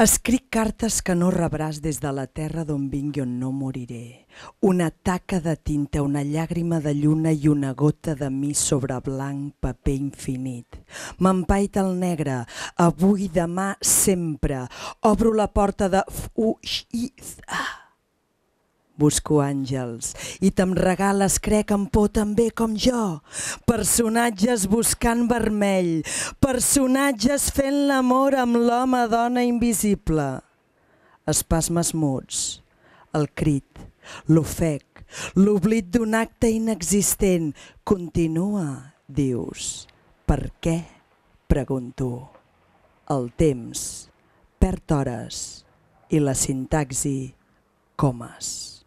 Escric cartes que no rebràs des de la terra d'on vinc i on no moriré. Una taca de tinta, una llàgrima de lluna i una gota de mi sobre blanc paper infinit. M'empaita el negre, avui, demà, sempre. Obro la porta de... Ah! Busco àngels i te'm regales, crec, en por també com jo. Personatges buscant vermell, personatges fent l'amor amb l'home dona invisible. Espasmes muts, el crit, l'ofec, l'oblit d'un acte inexistent. Continua, dius. Per què? Pregunto. El temps perd hores i la sintaxi comes.